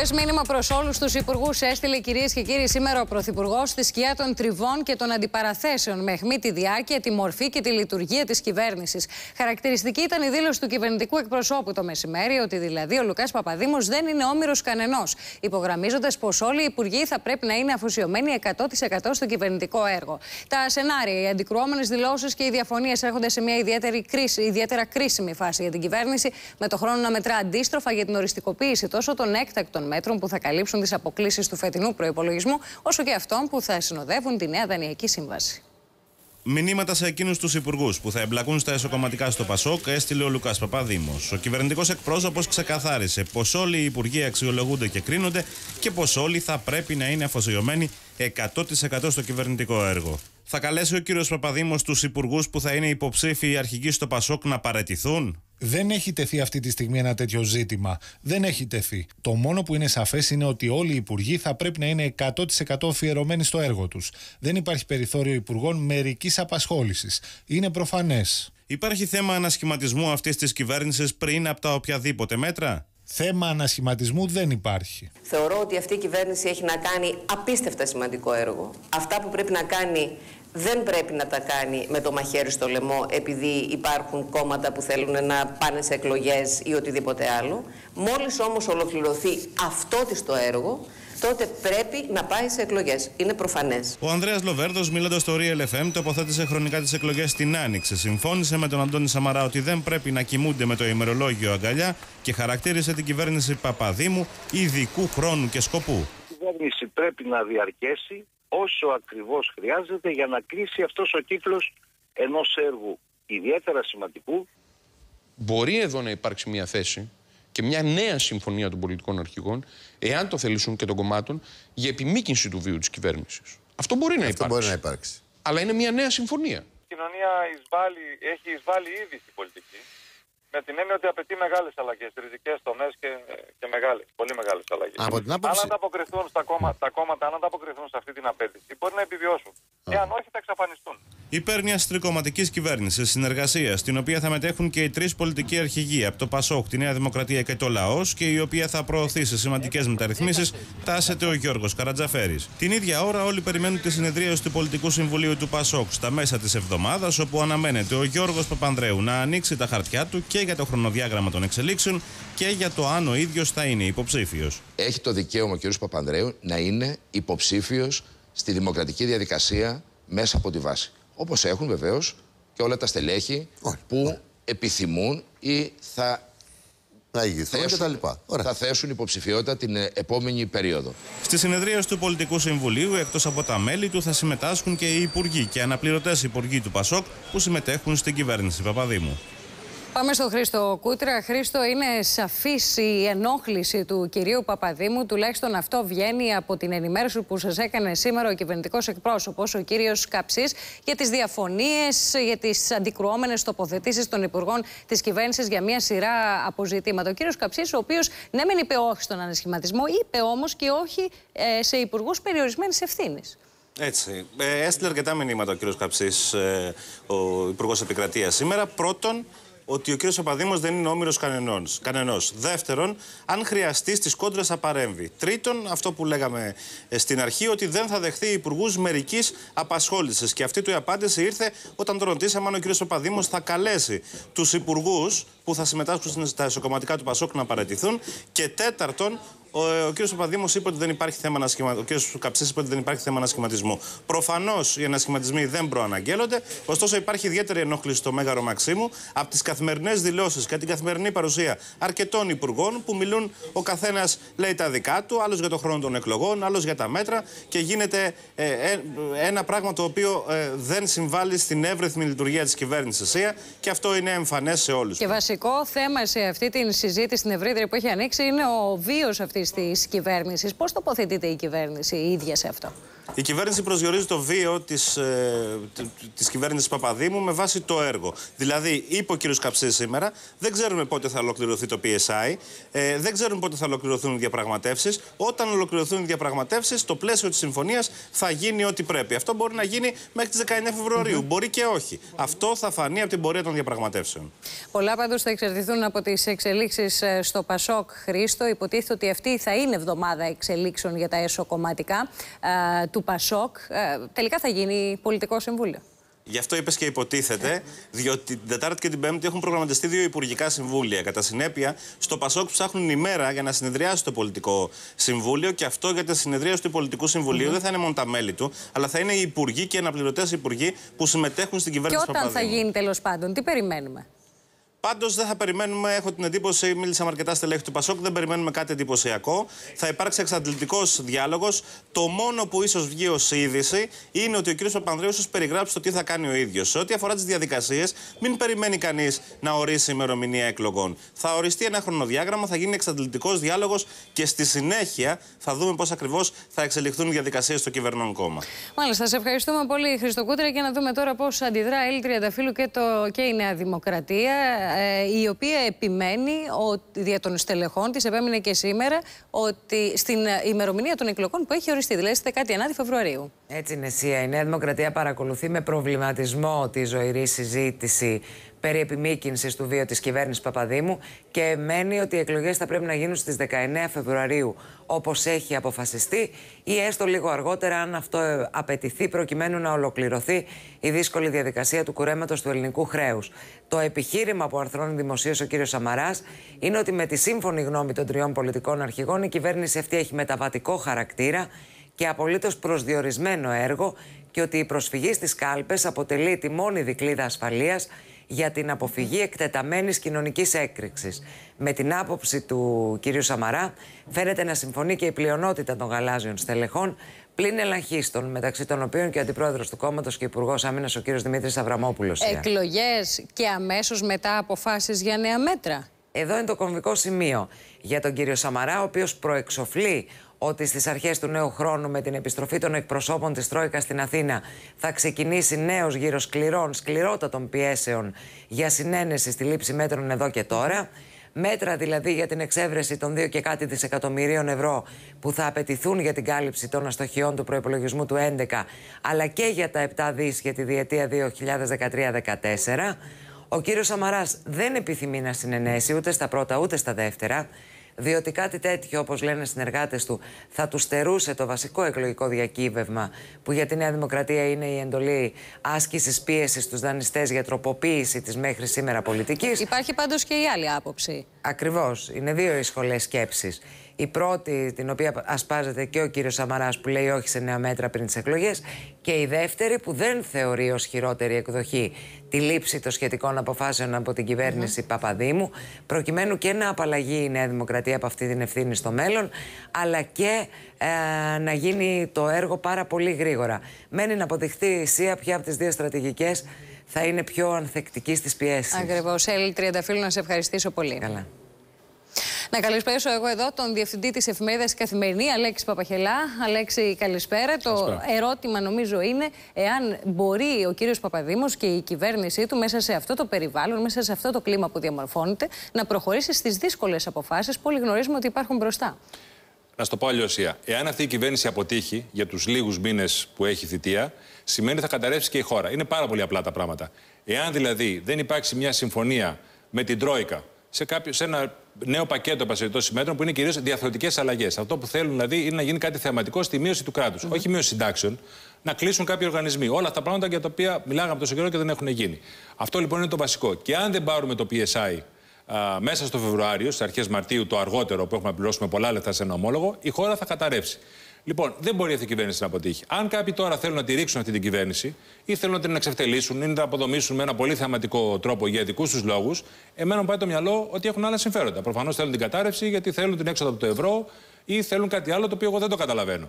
Πε μήνυμα προς όλους τους υπουργούς έστειλε κυρίες και κύριοι σήμερα ο Πρωθυπουργός στη σκιά των τριβών και των αντιπαραθέσεων με αιχμή τη διάρκεια, τη μορφή και τη λειτουργία της κυβέρνησης. Χαρακτηριστική ήταν η δήλωση του κυβερνητικού εκπροσώπου το μεσημέρι, ότι δηλαδή ο Λουκάς Παπαδήμος δεν είναι όμοιρος κανενός. Υπογραμμίζοντας πως όλοι οι υπουργοί θα πρέπει να είναι αφοσιωμένοι 100% στο κυβερνητικό έργο. Τα σενάρια, οι αντικρουόμενες δηλώσεις και οι διαφωνίες έρχονται σε μια ιδιαίτερη κρίση, ιδιαίτερα κρίσιμη φάση για την κυβέρνηση, με το χρόνο να μετρά αντίστροφα για την οριστικοποίηση τόσο των έκτακτων μέτρων που θα καλύψουν τις αποκλήσεις του φετινού προπολογισμού, όσο και αυτών που θα συνοδεύουν τη νέα δανειακή σύμβαση. Μηνύματα σε εκείνους τους υπουργούς που θα εμπλακούν στα εσωκομματικά στο Πασόκ έστειλε ο Λουκάς Παπαδήμος. Ο κυβερνητικός εκπρόσωπος ξεκαθάρισε πως όλοι οι υπουργοί αξιολογούνται και κρίνονται και πως όλοι θα πρέπει να είναι αφοσιωμένοι 100% στο κυβερνητικό έργο. Θα καλέσει ο κύριος Παπαδήμος τους υπουργούς που θα είναι υποψήφιοι αρχηγοί στο Πασόκ να παρετηθούν; Δεν έχει τεθεί αυτή τη στιγμή ένα τέτοιο ζήτημα. Δεν έχει τεθεί. Το μόνο που είναι σαφές είναι ότι όλοι οι υπουργοί θα πρέπει να είναι 100% αφιερωμένοι στο έργο τους. Δεν υπάρχει περιθώριο υπουργών μερικής απασχόλησης. Είναι προφανές. Υπάρχει θέμα ανασχηματισμού αυτής της κυβέρνησης πριν από τα οποιαδήποτε μέτρα; Θέμα ανασχηματισμού δεν υπάρχει. Θεωρώ ότι αυτή η κυβέρνηση έχει να κάνει απίστευτα σημαντικό έργο. Αυτά που πρέπει να κάνει δεν πρέπει να τα κάνει με το μαχαίρι στο λαιμό επειδή υπάρχουν κόμματα που θέλουν να πάνε σε εκλογές ή οτιδήποτε άλλο. Μόλις όμως ολοκληρωθεί αυτό της το έργο, τότε πρέπει να πάει σε εκλογές. Είναι προφανές. Ο Ανδρέας Λοβέρδος, μιλώντας στο Real FM, τοποθέτησε χρονικά τις εκλογές στην Άνοιξη. Συμφώνησε με τον Αντώνη Σαμαρά ότι δεν πρέπει να κοιμούνται με το ημερολόγιο αγκαλιά και χαρακτήρισε την κυβέρνηση Παπαδήμου ειδικού χρόνου και σκοπού. Η κυβέρνηση πρέπει να διαρκέσει όσο ακριβώς χρειάζεται για να κλείσει αυτός ο κύκλος ενός έργου ιδιαίτερα σημαντικού. Μπορεί εδώ να υπάρξει μια θέση και μια νέα συμφωνία των πολιτικών αρχηγών, εάν το θελήσουν και των κομμάτων, για επιμήκυνση του βίου της κυβέρνησης. Αυτό μπορεί να Αυτό υπάρξει. μπορεί να υπάρξει. Αλλά είναι μια νέα συμφωνία. Η κοινωνία εισβάλλει, έχει εισβάλλει ήδη στην πολιτική. Με την έννοια ότι απαιτεί μεγάλες αλλαγές, ριζικές τομές και, και μεγάλες, πολύ μεγάλες αλλαγές. Από την άποψη- Αν ανταποκριθούν στα κόμματα, τα κόμματα, αν ανταποκριθούν σε αυτή την απέτηση, μπορεί να επιβιώσουν. Εάν όχι, θα εξαφανιστούν. Υπέρ μιας τρικομματικής κυβέρνησης συνεργασίας, στην οποία θα μετέχουν και οι τρεις πολιτικοί αρχηγοί από το Πασόκ, τη Νέα Δημοκρατία και το Λαός, και η οποία θα προωθήσει σημαντικές μεταρρυθμίσεις, τάσεται ο Γιώργος Καρατζαφέρης. Την ίδια ώρα, όλοι περιμένουν τη συνεδρίαση του Πολιτικού Συμβουλίου του Πασόκ στα μέσα της εβδομάδας, όπου αναμένεται ο Γιώργος Παπανδρέου να ανοίξει τα χαρτιά του και για το χρονοδιάγραμμα των εξελίξεων και για το αν ο ίδιος θα είναι υποψήφιος. έχει το δικαίωμα ο κ. Παπανδρέου να είναι υποψήφιος στη δημοκρατική διαδικασία μέσα από τη βάση. Όπως έχουν βεβαίως και όλα τα στελέχη Όλοι, που επιθυμούν ή θα Να ηγηθούν και τα θέσουν, λοιπά. Ωραία. θα θέσουν υποψηφιότητα την ε, επόμενη περίοδο. Στη συνεδρία του Πολιτικού Συμβουλίου, εκτός από τα μέλη του, θα συμμετάσχουν και οι υπουργοί και αναπληρωτές υπουργοί του Πασόκ που συμμετέχουν στην κυβέρνηση Παπαδήμου. Πάμε στον Χρήστο Κούτρα. Χρήστο, είναι σαφής η ενόχληση του κυρίου Παπαδήμου. Τουλάχιστον αυτό βγαίνει από την ενημέρωση που σας έκανε σήμερα ο κυβερνητικός εκπρόσωπος, ο κύριος Καψής, για τις διαφωνίες, για τις αντικρουόμενες τοποθετήσεις των υπουργών της κυβέρνησης για μια σειρά αποζητήματα. Ο κύριος Καψής, ο οποίος ναι, μεν είπε όχι στον ανασχηματισμό, είπε όμως και όχι ε, σε υπουργούς περιορισμένης ευθύνης. Έτσι. Ε, έστειλε αρκετά μηνύματα ο κ. Καψής, ε, ο Υπουργός Επικρατείας σήμερα. Πρώτον, ότι ο κ. Παπαδήμο δεν είναι όμοιρος κανενός. Δεύτερον, αν χρειαστεί στις κόντρες θα παρέμβει. Τρίτον, αυτό που λέγαμε ε, στην αρχή, ότι δεν θα δεχθεί υπουργούς μερικής απασχόλησης. Και αυτή του η απάντηση ήρθε όταν τον ρωτήσαμε αν ο κ. Παπαδήμο θα καλέσει τους υπουργούς που θα συμμετάσχουν στα εσωκομματικά του Πασόκ να παραιτηθούν. Και τέταρτον, ο, ο κ. Παπαδήμος είπε ότι δεν υπάρχει θέμα ανασχημα... Ο κ. Καψής είπε ότι δεν υπάρχει θέμα ανασχηματισμού. Προφανώς οι ανασχηματισμοί δεν προαναγγέλλονται. Ωστόσο, υπάρχει ιδιαίτερη ενόχληση στο Μέγαρο Μαξίμου από τις καθημερινές δηλώσεις και την καθημερινή παρουσία αρκετών υπουργών που μιλούν ο καθένας λέει τα δικά του, άλλος για το χρόνο των εκλογών, άλλος για τα μέτρα και γίνεται ε, ε, ένα πράγμα το οποίο ε, δεν συμβάλλει στην εύρεθμη λειτουργία της κυβέρνησης ΕΣΥΑ και αυτό είναι εμφανές σε όλους. Και βασικό θέμα σε αυτή την συζήτηση, την ευρύτερη που έχει ανοίξει, είναι ο βίος αυτής της κυβέρνησης. Πώς τοποθετείται η κυβέρνηση η ίδια σε αυτό; Η κυβέρνηση προσδιορίζει το βίο της ε, της κυβέρνησης Παπαδήμου με βάση το έργο. Δηλαδή, είπε ο κ. Καψής σήμερα, δεν ξέρουμε πότε θα ολοκληρωθεί το PSI, ε, δεν ξέρουμε πότε θα ολοκληρωθούν οι διαπραγματεύσεις. Όταν ολοκληρωθούν οι διαπραγματεύσεις, στο πλαίσιο της συμφωνίας θα γίνει ό,τι πρέπει. Αυτό μπορεί να γίνει μέχρι τις 19 Φεβρουαρίου. Μπορεί και όχι. Αυτό θα φανεί από την πορεία των διαπραγματεύσεων. Πολλά πάντως θα εξαρτηθούν από τις εξελίξεις ε, στο Πασόκ Χρήστο. Υποτίθεται ότι αυτή θα είναι εβδομάδα εξελίξεων για τα εσωκομματικά ε, του Πασόκ. Ε, τελικά θα γίνει πολιτικό συμβούλιο. Γι' αυτό είπες και υποτίθεται, διότι την Τετάρτη και την Πέμπτη έχουν προγραμματιστεί δύο υπουργικά συμβούλια. Κατά συνέπεια, στο Πασόκ ψάχνουν ημέρα για να συνεδριάσει το πολιτικό συμβούλιο και αυτό για τη συνεδρίαση του πολιτικού συμβουλίου δεν θα είναι μόνο τα μέλη του, αλλά θα είναι οι υπουργοί και οι αναπληρωτές υπουργοί που συμμετέχουν στην κυβέρνηση Και όταν θα γίνει τέλος πάντων, τι περιμένουμε; Πάντως δεν θα περιμένουμε, έχω την εντύπωση, μίλησα με αρκετά στελέχη του Πασόκ, δεν περιμένουμε κάτι εντυπωσιακό. Θα υπάρξει εξαντλητικός διάλογος. Το μόνο που ίσως βγει ως είδηση είναι ότι ο κ. Παπανδρέου ίσως περιγράψει το τι θα κάνει ο ίδιος. Σε ό,τι αφορά τις διαδικασίες, μην περιμένει κανείς να ορίσει ημερομηνία εκλογών. Θα οριστεί ένα χρονοδιάγραμμα, θα γίνει εξαντλητικός διάλογος και στη συνέχεια θα δούμε πώς ακριβώς θα εξελιχθούν οι διαδικασίες στο κυβερνών κόμμα. Μάλιστα, σε ευχαριστούμε πολύ, Χριστοκούτρα, και να δούμε τώρα πώς αντιδρά η Τριανταφύλου και, το, και η Νέα Δημοκρατία. Ε, η οποία επιμένει ότι δια των στελεχών της επέμεινε και σήμερα ότι στην ημερομηνία των εκλογών που έχει οριστεί, δηλαδή στη 19 Φεβρουαρίου. Έτσι είναι, Σία. Η Νέα Δημοκρατία παρακολουθεί με προβληματισμό τη ζωηρή συζήτηση περί επιμήκυνσης του βίου της κυβέρνησης Παπαδήμου και μένει ότι οι εκλογές θα πρέπει να γίνουν στις 19 Φεβρουαρίου όπως έχει αποφασιστεί ή έστω λίγο αργότερα αν αυτό απαιτηθεί προκειμένου να ολοκληρωθεί η δύσκολη διαδικασία του κουρέματος του ελληνικού χρέους. Το επιχείρημα που αρθρώνει δημοσίως ο κ. Σαμαράς είναι ότι με τη σύμφωνη γνώμη των τριών πολιτικών αρχηγών η κυβέρνηση αυτή έχει μεταβατικό χαρακτήρα και απολύτως προσδιορισμένο έργο και ότι η προσφυγή στις κάλπες αποτελεί τη μόνη δικλίδα ασφαλείας για την αποφυγή εκτεταμένης κοινωνικής έκρηξης. Με την άποψη του κ. Σαμαρά φαίνεται να συμφωνεί και η πλειονότητα των γαλάζιων στελεχών πλην ελαχίστων, μεταξύ των οποίων και ο αντιπρόεδρος του κόμματος και υπουργός άμυνας ο κ. Δημήτρης Αβραμόπουλος. Εκλογές και αμέσως μετά αποφάσεις για νέα μέτρα. Εδώ είναι το κομβικό σημείο για τον κύριο Σαμαρά, ο οποίος προεξοφλεί ότι στις αρχές του νέου χρόνου με την επιστροφή των εκπροσώπων της Τρόικας στην Αθήνα θα ξεκινήσει νέος γύρω σκληρών, σκληρότατων πιέσεων για συνένεση στη λήψη μέτρων εδώ και τώρα. Μέτρα δηλαδή για την εξέβρεση των 2 και κάτι δισεκατομμυρίων ευρώ που θα απαιτηθούν για την κάλυψη των αστοχιών του προπολογισμού του 2011 αλλά και για τα 7 δις για τη διετία 2013-2014. Ο κύριος Σαμαράς δεν επιθυμεί να συνενέσει ούτε στα πρώτα ούτε στα δεύτερα διότι κάτι τέτοιο, όπως λένε συνεργάτες του, θα τους στερούσε το βασικό εκλογικό διακύβευμα που για τη Νέα Δημοκρατία είναι η εντολή άσκησης πίεσης στους δανειστές για τροποποίηση της μέχρι σήμερα πολιτικής. Υπάρχει πάντως και η άλλη άποψη. Ακριβώς. Είναι δύο οι σχολές σκέψης. Η πρώτη, την οποία ασπάζεται και ο κύριος Σαμαράς που λέει όχι σε νέα μέτρα πριν τις εκλογές και η δεύτερη που δεν θεωρεί ως χειρότερη εκδοχή τη λήψη των σχετικών αποφάσεων από την κυβέρνηση Παπαδήμου προκειμένου και να απαλλαγεί η Νέα Δημοκρατία από αυτή την ευθύνη στο μέλλον αλλά και ε, να γίνει το έργο πάρα πολύ γρήγορα. Μένει να αποδειχτεί η ΣΥΑ ποια από τις δύο στρατηγικές θα είναι πιο ανθεκτική στις πιέσεις. Ακριβώς. Έλλη Τριανταφύλλου, να σε ευχαριστήσω πολύ. Καλά. Να καλησπέσω εγώ εδώ τον διευθυντή της εφημερίδας Καθημερινή, Αλέξη Παπαχελά. Αλέξη, καλησπέρα. Το ερώτημα νομίζω είναι εάν μπορεί ο κύριος Παπαδήμος και η κυβέρνησή του μέσα σε αυτό το περιβάλλον, μέσα σε αυτό το κλίμα που διαμορφώνεται, να προχωρήσει στις δύσκολες αποφάσεις που όλοι γνωρίζουμε ότι υπάρχουν μπροστά. Να στο πω αλλιώς, Εάν αυτή η κυβέρνηση αποτύχει για τους λίγους μήνες που έχει θητεία, σημαίνει ότι θα καταρρεύσει και η χώρα. Είναι πάρα πολύ απλά τα πράγματα. Εάν δηλαδή δεν υπάρξει μια συμφωνία με την Τρόικα σε, κάποιο, σε ένα νέο πακέτο επασχετών μέτρων που είναι κυρίως διαθροτικέ αλλαγές. Αυτό που θέλουν δηλαδή είναι να γίνει κάτι θεαματικό στη μείωση του κράτους. Όχι μείωση συντάξεων, να κλείσουν κάποιοι οργανισμοί. Όλα αυτά τα πράγματα για τα οποία μιλάγαμε τόσο καιρό και δεν έχουν γίνει. Αυτό λοιπόν είναι το βασικό. Και αν δεν πάρουμε το PSI α, μέσα στο Φεβρουάριο, στις αρχές Μαρτίου, το αργότερο που έχουμε να πληρώσουμε πολλά λεφτά σε ένα ομόλογο, η χώρα θα καταρρεύσει. Λοιπόν, δεν μπορεί αυτή η κυβέρνηση να αποτύχει. Αν κάποιοι τώρα θέλουν να τη ρίξουν αυτή την κυβέρνηση ή θέλουν να την εξευτελίσουν ή να την αποδομήσουν με ένα πολύ θεαματικό τρόπο για δικούς τους λόγους, εμένα μου πάει το μυαλό ότι έχουν άλλα συμφέροντα. Προφανώς θέλουν την κατάρρευση γιατί θέλουν την έξοδο από το ευρώ ή θέλουν κάτι άλλο το οποίο εγώ δεν το καταλαβαίνω.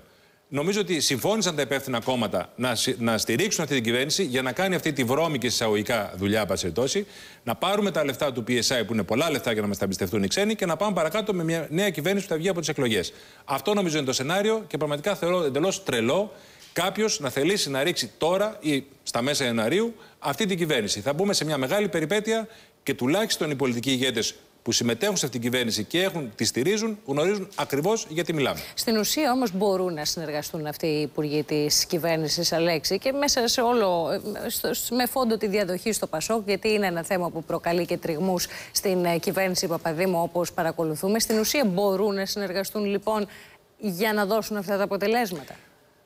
Νομίζω ότι συμφώνησαν τα υπεύθυνα κόμματα να, να στηρίξουν αυτή την κυβέρνηση για να κάνει αυτή τη βρώμικη εισαγωγικά δουλειά, πασερτώσει, να πάρουμε τα λεφτά του PSI που είναι πολλά λεφτά για να μας τα εμπιστευτούν οι ξένοι και να πάμε παρακάτω με μια νέα κυβέρνηση που θα βγει από τις εκλογές. Αυτό νομίζω είναι το σενάριο και πραγματικά θεωρώ εντελώς τρελό κάποιος να θελήσει να ρίξει τώρα ή στα μέσα Ιανουαρίου αυτή την κυβέρνηση. Θα μπούμε σε μια μεγάλη περιπέτεια και τουλάχιστον οι πολιτικοί ηγέτες που συμμετέχουν σε αυτήν την κυβέρνηση και έχουν, τη στηρίζουν, γνωρίζουν ακριβώς γιατί μιλάμε. Στην ουσία όμως μπορούν να συνεργαστούν αυτοί οι υπουργοί της κυβέρνησης, Αλέξη, και μέσα σε όλο. Στο, με φόντο τη διαδοχή στο Πασόκ, γιατί είναι ένα θέμα που προκαλεί και τριγμούς στην ε, κυβέρνηση Παπαδήμου, όπως παρακολουθούμε. Στην ουσία μπορούν να συνεργαστούν λοιπόν για να δώσουν αυτά τα αποτελέσματα.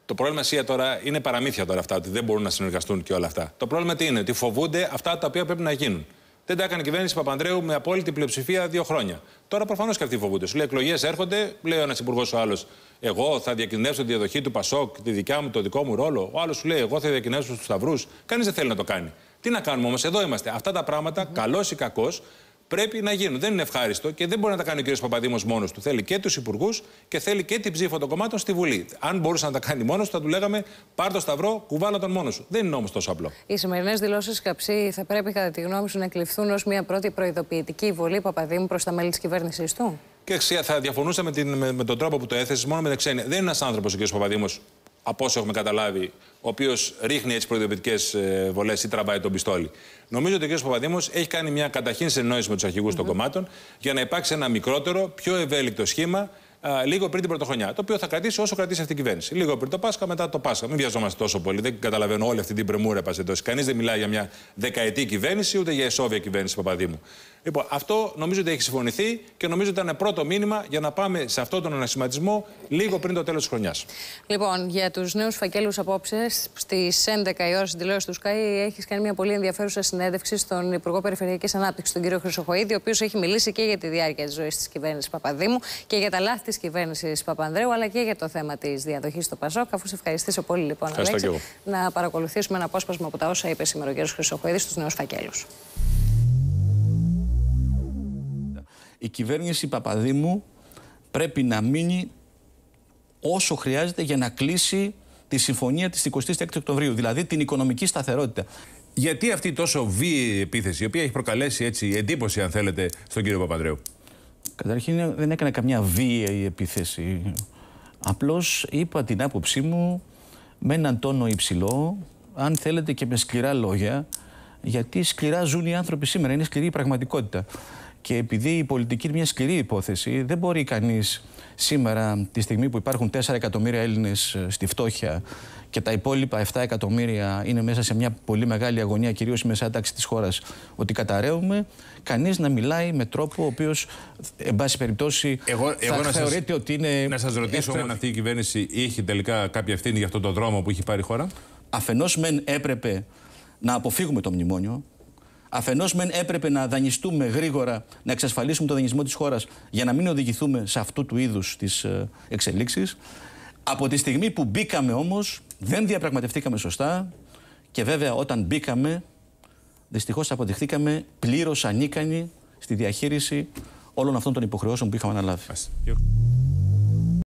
Το πρόβλημα Σία τώρα είναι παραμύθια τώρα αυτά, ότι δεν μπορούν να συνεργαστούν και όλα αυτά. Το πρόβλημα τι είναι, ότι φοβούνται αυτά τα οποία πρέπει να γίνουν. Δεν τα έκανε η κυβέρνηση Παπανδρέου με απόλυτη πλειοψηφία δύο χρόνια. Τώρα προφανώς και αυτοί φοβούνται. Σου λέει εκλογές έρχονται, λέει ένας υπουργός ο άλλος, Εγώ θα διακινδυνεύσω τη διαδοχή του Πασόκ, τη δικιά μου, το δικό μου ρόλο. Ο άλλος σου λέει, Εγώ θα διακινδυνεύσω τους Σταυρούς. Κανείς δεν θέλει να το κάνει. Τι να κάνουμε όμως, εδώ είμαστε. Αυτά τα πράγματα, mm καλός ή κακός, πρέπει να γίνουν. Δεν είναι ευχάριστο και δεν μπορεί να τα κάνει ο κ. Παπαδήμος μόνος του. Θέλει και τους υπουργούς και θέλει και την ψήφο των κομμάτων στη Βουλή. Αν μπορούσε να τα κάνει μόνος του, θα του λέγαμε πάρ το σταυρό, κουβάλα τον μόνος σου. Δεν είναι όμως τόσο απλό. Οι σημερινές δηλώσεις Καψί θα πρέπει, κατά τη γνώμη σου, να κλειφθούν ως μια πρώτη προειδοποιητική βολή Παπαδήμου προς τα μέλη της κυβέρνησής του; Και θα διαφωνούσα με, την, με, με, τον τρόπο που το έθεσες μόνο με δεξένη. Δεν είναι ένας άνθρωπος ο κ. Παπαδήμος από όσο έχουμε καταλάβει, ο οποίος ρίχνει έτσι προειδοποιητικές ε, βολές ή τραβάει τον πιστόλι. Νομίζω ότι ο κ. Παπαδήμος έχει κάνει μια καταρχήν συνεννόηση με τους αρχηγούς των κομμάτων για να υπάρξει ένα μικρότερο, πιο ευέλικτο σχήμα α, λίγο πριν την πρωτοχρονιά. Το οποίο θα κρατήσει όσο κρατήσει αυτή η κυβέρνηση. Λίγο πριν το Πάσχα, μετά το Πάσχα. Μην βιαζόμαστε τόσο πολύ. Δεν καταλαβαίνω όλη αυτή την πρεμούρα επασχετώσει. Κανείς δεν μιλάει για μια δεκαετή κυβέρνηση ούτε για εσόβια κυβέρνηση Παπαδήμου. Λοιπόν, αυτό νομίζω ότι έχει συμφωνηθεί και νομίζω ότι ήταν πρώτο μήνυμα για να πάμε σε αυτόν τον ανασχηματισμό λίγο πριν το τέλος της χρονιάς. Λοιπόν, για τους νέους φακέλους απόψε, στις 11 η ώρα στην τηλεόραση του ΣΚΑΙ έχεις κάνει μια πολύ ενδιαφέρουσα συνέντευξη στον Υπουργό Περιφερειακής Ανάπτυξης, τον κύριο Χρυσοχοίδη, ο οποίος έχει μιλήσει και για τη διάρκεια της ζωής της κυβέρνησης Παπαδήμου και για τα λάθη της κυβέρνησης Παπανδρέου, αλλά και για το θέμα της διαδοχής στο Πασόκ. Αφού σε ευχαριστήσω πολύ, λοιπόν, Αλέξη, να παρακολουθήσουμε ένα απόσπασμα από τα όσα είπε σήμερα ο κύριος Χρυσοχοίδης στους νέους φακέλους. Η κυβέρνηση Παπαδήμου πρέπει να μείνει όσο χρειάζεται για να κλείσει τη συμφωνία της 26 Οκτωβρίου, δηλαδή την οικονομική σταθερότητα. Γιατί αυτή τόσο βίαιη επίθεση, η οποία έχει προκαλέσει έτσι εντύπωση, αν θέλετε, στον κύριο Παπαδρέου. Καταρχήν δεν έκανε καμιά βίαιη επίθεση. Απλώς είπα την άποψή μου με έναν τόνο υψηλό, αν θέλετε και με σκληρά λόγια, γιατί σκληρά ζουν οι άνθρωποι σήμερα, είναι σκληρή η πραγματικότητα. Και επειδή η πολιτική είναι μια σκληρή υπόθεση, δεν μπορεί κανείς σήμερα, τη στιγμή που υπάρχουν 4 εκατομμύρια Έλληνες ε, στη φτώχεια και τα υπόλοιπα 7 εκατομμύρια είναι μέσα σε μια πολύ μεγάλη αγωνία, κυρίως η μεσαία τάξη της χώρας, ότι καταραίουμε, κανείς να μιλάει με τρόπο ο οποίος, εν πάση περιπτώσει, εγώ, θα εγώ θεωρείται ότι είναι. Να σας ρωτήσω, αν αυτή η κυβέρνηση είχε τελικά κάποια ευθύνη για αυτόν τον δρόμο που έχει πάρει η χώρα; Αφενός μεν έπρεπε να αποφύγουμε το μνημόνιο, Αφενός μεν έπρεπε να δανειστούμε γρήγορα, να εξασφαλίσουμε το δανεισμό της χώρας για να μην οδηγηθούμε σε αυτού του είδους τις ε, εξελίξεις. Από τη στιγμή που μπήκαμε όμως, δεν διαπραγματευτήκαμε σωστά και βέβαια όταν μπήκαμε, δυστυχώς αποδειχθήκαμε πλήρως ανίκανοι στη διαχείριση όλων αυτών των υποχρεώσεων που είχαμε αναλάβει.